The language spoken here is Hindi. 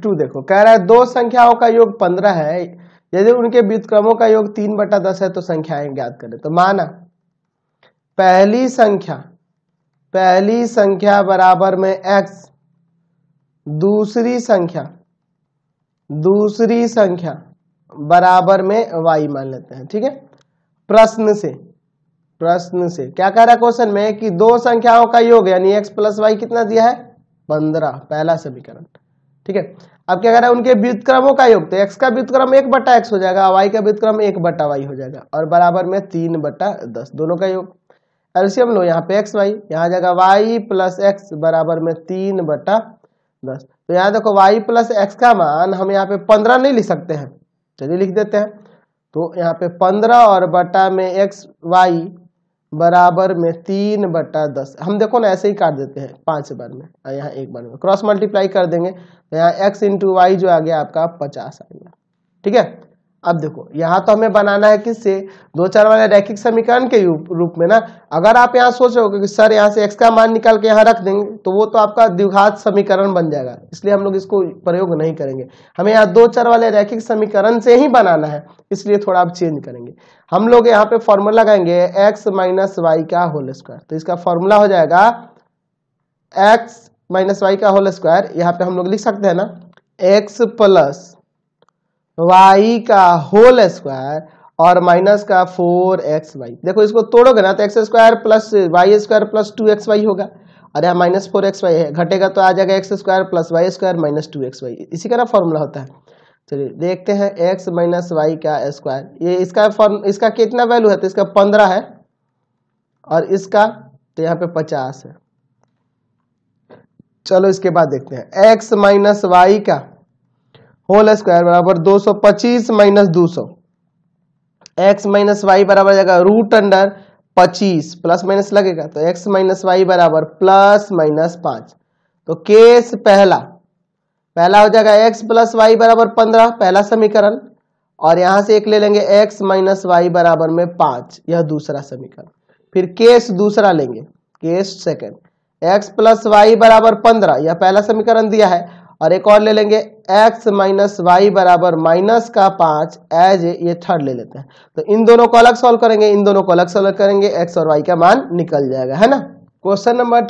टू देखो। कह रहा है, दो संख्याओं का योग पंद्रह है। यदि उनके व्युतक्रमों का योग तीन बटा दस है तो संख्याएँ ज्ञात करें। तो माना, पहली संख्या पहली संख्या बराबर में x, दूसरी संख्या दूसरी संख्या बराबर में y मान लेते हैं, ठीक है? प्रश्न से प्रश्न से। क्या कह रहा है क्वेश्चन में कि दो संख्याओं का योग, यानी x प्लस वाई कितना दिया है? पंद्रह, पहला समीकरण। ठीक है? अब क्या कह रहा है, उनके व्युतक्रमों का योग तो x का व्युतक्रम एक बटा एक्स हो जाएगा y का व्युतक्रम एक बटा वाई हो जाएगा, और बराबर में तीन बटा दस, दोनों का योग। एल्सियम लो, यहाँ पे एक्स वाई यहाँ जाएगा वाई प्लस एक्स बराबर में तीन बटा दस। तो यहाँ देखो वाई प्लस एक्स का मान हम यहाँ पे पंद्रह नहीं लिख सकते हैं, चलिए लिख देते हैं। तो यहाँ पे पंद्रह और बटा में एक्स वाई बराबर में तीन बटा दस। हम देखो ना, ऐसे ही काट देते हैं, पाँच बार में। यहाँ एक बार में। क्रॉस मल्टीप्लाई कर देंगे तो यहाँ एक्स इंटू वाई जो आ गया, आपका पचास आ गया। ठीक है? अब देखो, यहाँ तो हमें बनाना है किससे? दो चार वाले रैखिक समीकरण के रूप में ना। अगर आप यहाँ सोच रहे कि सर यहाँ से एक्स का मान निकाल के यहाँ रख देंगे तो वो तो आपका द्विघात समीकरण बन जाएगा। इसलिए हम लोग इसको प्रयोग नहीं करेंगे। हमें यहाँ दो चार वाले रैखिक समीकरण से ही बनाना है, इसलिए थोड़ा आप चेंज करेंगे। हम लोग यहाँ पे फॉर्मूला लगाएँगे एक्स माइनस वाई का होल स्क्वायर तो इसका फॉर्मूला हो जाएगा एक्स माइनस वाई का होल स्क्वायर यहाँ पे हम लोग लिख सकते हैं ना एक्स प्लस वाई का होल स्क्वायर और माइनस का फोर एक्स वाई देखो, इसको तोड़ोगे ना तो x square plus y square plus two x y होगा। और यहाँ माइनस फोर एक्स वाई है। घटेगा तो आ जाएगा x square plus y square minus two x y इसी का ना फॉर्मूला होता है। चलिए, देखते हैं एक्स माइनस वाई का स्क्वायर ये इसका फॉर्म इसका कितना वैल्यू है? तो इसका पंद्रह है। और इसका तो यहाँ पे पचास है। चलो, इसके बाद देखते हैं। एक्स माइनस वाई का होल स्क्वायर बराबर 225 माइनस दो सौ। एक्स माइनस वाई बराबर जाएगा रूट अंडर 25 प्लस माइनस लगेगा तो एक्स माइनस वाई बराबर प्लस माइनस पाँच। तो केस पहला पहला हो जाएगा एक्स प्लस वाई बराबर पंद्रह, पहला समीकरण, और यहाँ से एक ले लेंगे एक्स माइनस वाई बराबर में पाँच, यह दूसरा समीकरण। फिर केस दूसरा लेंगे case second x plus y बराबर पंद्रह, यह पहला समीकरण दिया है, और एक और ले लेंगे x माइनस वाई बराबर माइनस का पाँच एज ये थर्ड ले लेते हैं। तो इन दोनों को अलग सॉल्व करेंगे, इन दोनों को अलग सॉल्व करेंगे एक्स और वाई का मान निकल जाएगा, है ना? Question number